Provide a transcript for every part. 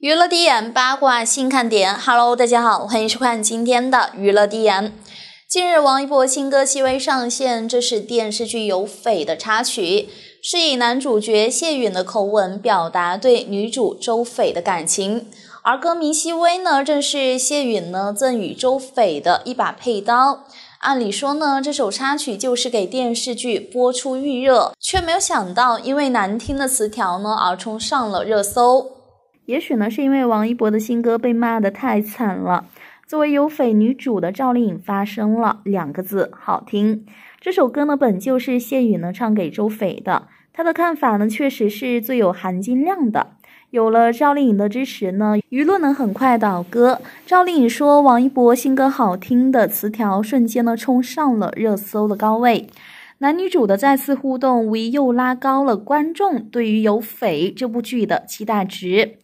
娱乐第一眼八卦新看点，Hello，大家好，欢迎收看今天的娱乐第一眼。近日，王一博新歌细微上线，这是电视剧《有匪》的插曲，是以男主角谢允的口吻表达对女主周翡的感情，而歌名细微呢，正是谢允呢赠予周翡的一把佩刀。按理说呢，这首插曲就是给电视剧播出预热，却没有想到因为难听的词条呢而冲上了热搜。也许呢，是因为王一博的新歌被骂得太惨了。作为有匪女主的赵丽颖发声了，两个字好听。这首歌呢，本就是谢允呢唱给周翡的，他的看法呢，确实是最有含金量的。有了赵丽颖的支持呢，舆论能很快倒戈。赵丽颖说王一博新歌好听的词条，瞬间呢冲上了热搜的高位。男女主的再次互动，无疑又拉高了观众对于《有匪》这部剧的期待值。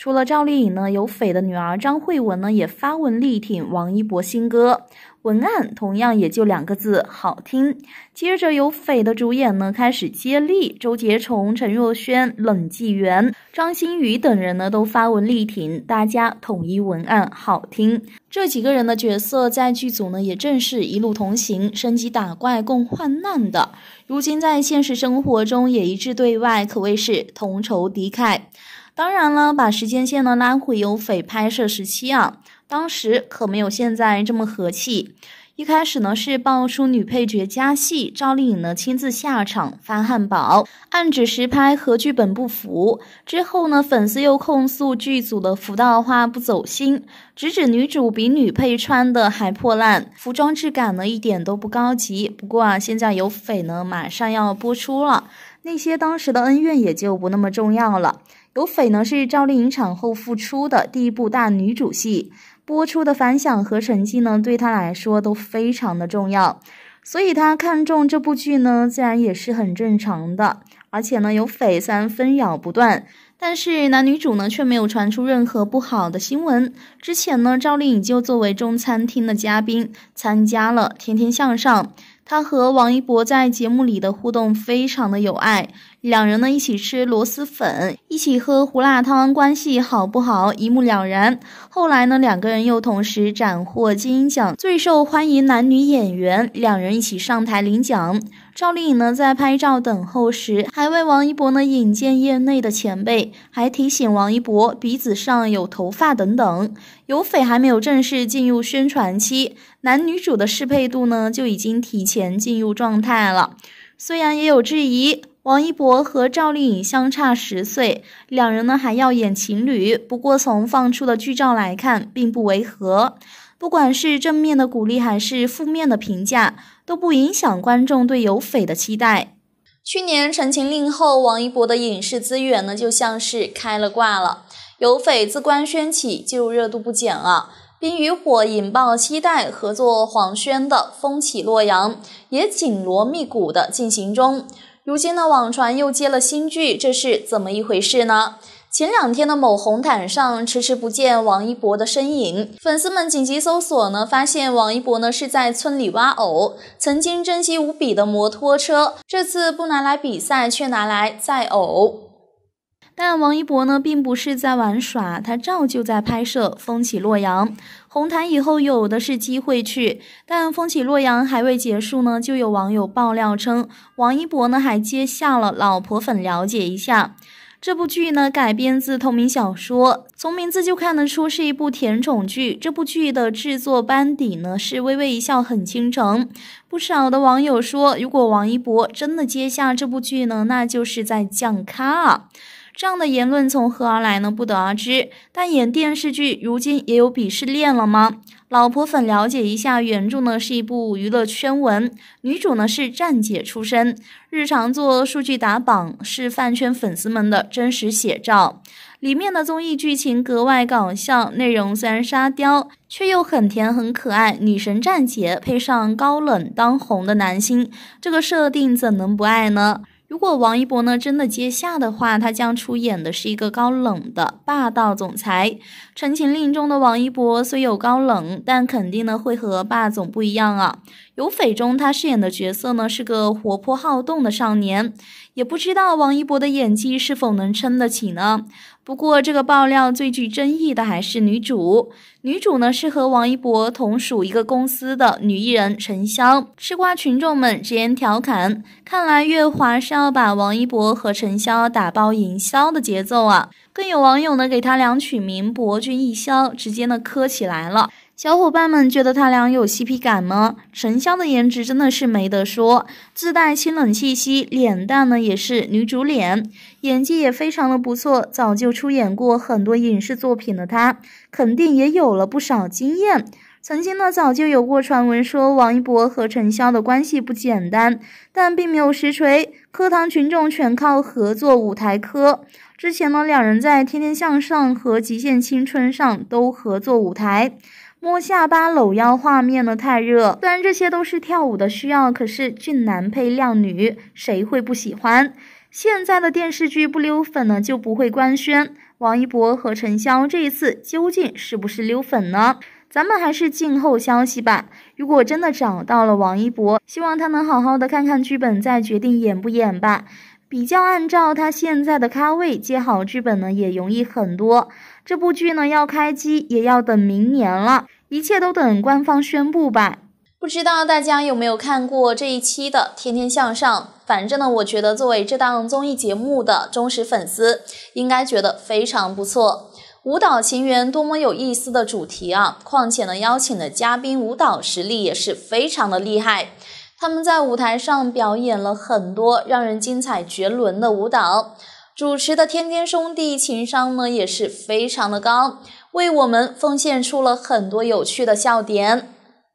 除了赵丽颖呢，有匪的女儿张慧雯呢也发文力挺王一博新歌，文案同样也就两个字，好听。接着有匪的主演呢开始接力，周洁虫、陈若轩、冷纪元、张馨予等人呢都发文力挺，大家统一文案好听。这几个人的角色在剧组呢也正是一路同行，升级打怪共患难的，如今在现实生活中也一致对外，可谓是同仇敌忾。当然了，把时间线呢拉回有匪拍摄时期啊，当时可没有现在这么和气。一开始呢是爆出女配角加戏，赵丽颖呢亲自下场发汉堡，暗指实拍和剧本不符。之后呢，粉丝又控诉剧组的服道话不走心，直指女主比女配穿的还破烂，服装质感呢一点都不高级。不过啊，现在有匪呢马上要播出了，那些当时的恩怨也就不那么重要了。有匪呢是赵丽颖产后复出的第一部大女主戏，播出的反响和成绩呢对她来说都非常的重要，所以她看中这部剧呢自然也是很正常的。而且呢有匪虽然纷扰不断，但是男女主呢却没有传出任何不好的新闻。之前呢赵丽颖就作为中餐厅的嘉宾参加了《天天向上》。她和王一博在节目里的互动非常的有爱，两人呢一起吃螺蛳粉，一起喝胡辣汤，关系好不好一目了然。后来呢，两个人又同时斩获金鹰奖最受欢迎男女演员，两人一起上台领奖。赵丽颖呢在拍照等候时，还为王一博呢引荐业内的前辈，还提醒王一博鼻子上有头发等等。有匪还没有正式进入宣传期，男女主的适配度呢就已经提前进入状态了。虽然也有质疑，王一博和赵丽颖相差十岁，两人呢还要演情侣，不过从放出的剧照来看，并不违和。不管是正面的鼓励还是负面的评价，都不影响观众对有匪的期待。去年《陈情令》后，王一博的影视资源呢就像是开了挂了。有匪自官宣起就热度不减啊，《冰与火》引爆期待，合作黄轩的《风起洛阳》也紧锣密鼓的进行中。如今呢，网传又接了新剧，这是怎么一回事呢？前两天的某红毯上迟迟不见王一博的身影，粉丝们紧急搜索呢，发现王一博呢是在村里挖藕。曾经珍惜无比的摩托车，这次不拿来比赛，却拿来载藕。但王一博呢，并不是在玩耍，他照旧在拍摄《风起洛阳》。红毯以后有的是机会去，但《风起洛阳》还未结束呢，就有网友爆料称，王一博呢还接下了老婆粉了解一下。这部剧呢改编自同名小说，从名字就看得出是一部甜宠剧。这部剧的制作班底呢是微微一笑很倾城。不少的网友说，如果王一博真的接下这部剧呢，那就是在降咖了。这样的言论从何而来呢？不得而知。但演电视剧如今也有鄙视链了吗？老婆粉了解一下，原著呢是一部娱乐圈文，女主呢是站姐出身，日常做数据打榜，是饭圈粉丝们的真实写照。里面的综艺剧情格外搞笑，内容虽然沙雕，却又很甜很可爱。女神站姐配上高冷当红的男星，这个设定怎能不爱呢？如果王一博呢真的接下的话，他将出演的是一个高冷的霸道总裁。《陈情令》中的王一博虽有高冷，但肯定呢会和霸总不一样啊。有匪中他饰演的角色呢是个活泼好动的少年，也不知道王一博的演技是否能撑得起呢？不过这个爆料最具争议的还是女主，女主呢是和王一博同属一个公司的女艺人陈潇。吃瓜群众们直言调侃：看来月华是要把王一博和陈潇打包营销的节奏啊！更有网友呢给他俩取名博君一肖，直接呢磕起来了。小伙伴们觉得他俩有 CP 感吗？陈潇的颜值真的是没得说，自带清冷气息，脸蛋呢也是女主脸，演技也非常的不错。早就出演过很多影视作品的他，肯定也有了不少经验。曾经呢，早就有过传闻说王一博和陈潇的关系不简单，但并没有实锤。课堂群众全靠合作舞台科。之前呢，两人在《天天向上》和《极限青春》上都合作舞台。摸下巴、搂腰，画面呢太热。虽然这些都是跳舞的需要，可是俊男配靓女，谁会不喜欢？现在的电视剧不溜粉呢，就不会官宣。王一博和陈潇这一次究竟是不是溜粉呢？咱们还是静候消息吧。如果真的找到了王一博，希望他能好好的看看剧本，再决定演不演吧。比较按照他现在的咖位，接好剧本呢也容易很多。这部剧呢要开机也要等明年了，一切都等官方宣布吧。不知道大家有没有看过这一期的《天天向上》？反正呢，我觉得作为这档综艺节目的忠实粉丝，应该觉得非常不错。舞蹈情缘多么有意思的主题啊！况且呢，邀请的嘉宾舞蹈实力也是非常的厉害。他们在舞台上表演了很多让人精彩绝伦的舞蹈。主持的天天兄弟情商呢也是非常的高，为我们奉献出了很多有趣的笑点。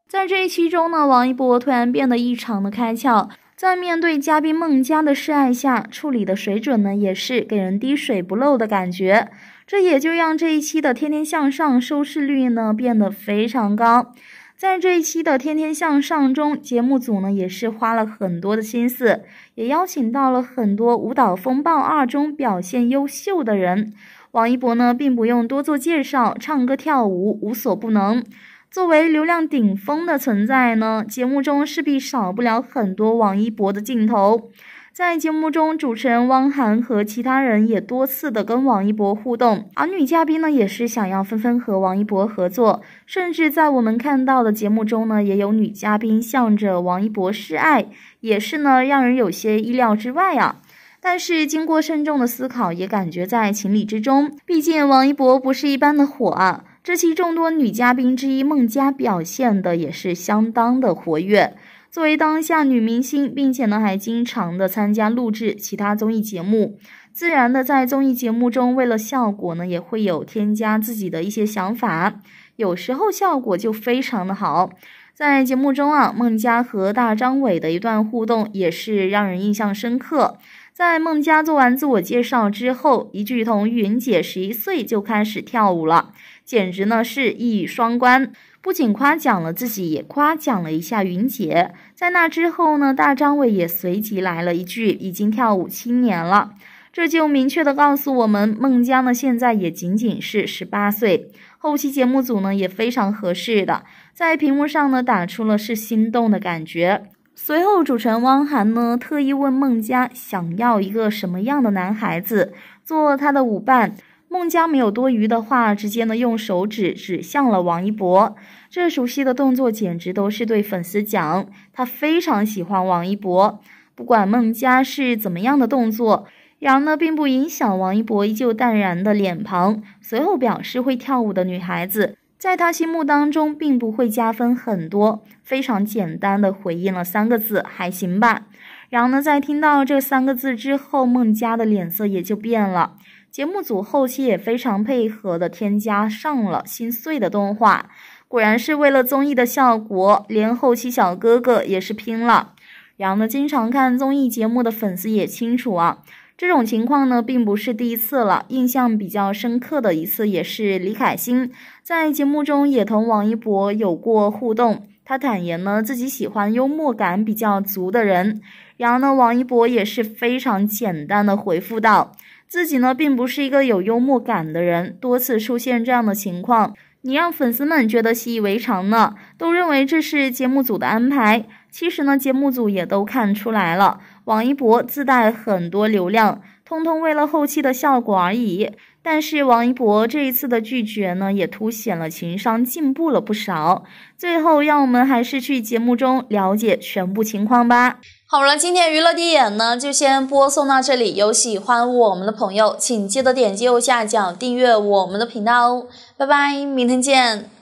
在这一期中呢，王一博突然变得异常的开窍，在面对嘉宾孟佳的示爱下，处理的水准呢也是给人滴水不漏的感觉，这也就让这一期的《天天向上》收视率呢变得非常高。在这一期的《天天向上》中，节目组呢也是花了很多的心思，也邀请到了很多《舞蹈风暴二》中表现优秀的人。王一博呢并不用多做介绍，唱歌跳舞无所不能。作为流量顶峰的存在呢，节目中势必少不了很多王一博的镜头。在节目中，主持人汪涵和其他人也多次的跟王一博互动，而女嘉宾呢也是想要纷纷和王一博合作，甚至在我们看到的节目中呢，也有女嘉宾向着王一博示爱，也是呢让人有些意料之外啊。但是经过慎重的思考，也感觉在情理之中，毕竟王一博不是一般的火啊。这期众多女嘉宾之一孟佳表现的也是相当的活跃。作为当下女明星，并且呢还经常的参加录制其他综艺节目，自然的在综艺节目中，为了效果呢，也会有添加自己的一些想法，有时候效果就非常的好。在节目中啊，孟佳和大张伟的一段互动也是让人印象深刻。在孟佳做完自我介绍之后，一句同云姐十一岁就开始跳舞了，简直呢是一语双关。不仅夸奖了自己，也夸奖了一下云姐。在那之后呢，大张伟也随即来了一句：“已经跳舞七年了。”这就明确的告诉我们，孟佳呢现在也仅仅是十八岁。后期节目组呢也非常合适的，在屏幕上呢打出了是心动的感觉。随后，主持人汪涵呢特意问孟佳想要一个什么样的男孩子做他的舞伴。孟佳没有多余的话，直接呢用手指指向了王一博。这熟悉的动作简直都是对粉丝讲，他非常喜欢王一博。不管孟佳是怎么样的动作，然而呢并不影响王一博依旧淡然的脸庞。随后表示会跳舞的女孩子，在他心目当中并不会加分很多，非常简单的回应了三个字：还行吧。然后呢在听到这三个字之后，孟佳的脸色也就变了。节目组后期也非常配合的添加上了心碎的动画，果然是为了综艺的效果，连后期小哥哥也是拼了。然后呢，经常看综艺节目的粉丝也清楚啊，这种情况呢并不是第一次了。印象比较深刻的一次也是李凯欣在节目中也同王一博有过互动，他坦言呢自己喜欢幽默感比较足的人，然后呢王一博也是非常简单的回复道。自己呢，并不是一个有幽默感的人，多次出现这样的情况，你让粉丝们觉得习以为常呢，都认为这是节目组的安排。其实呢，节目组也都看出来了，王一博自带很多流量，通通为了后期的效果而已。但是王一博这一次的拒绝呢，也凸显了情商进步了不少。最后，让我们还是去节目中了解全部情况吧。好了，今天娱乐第一眼呢，就先播送到这里。有喜欢我们的朋友，请记得点击右下角订阅我们的频道哦。拜拜，明天见。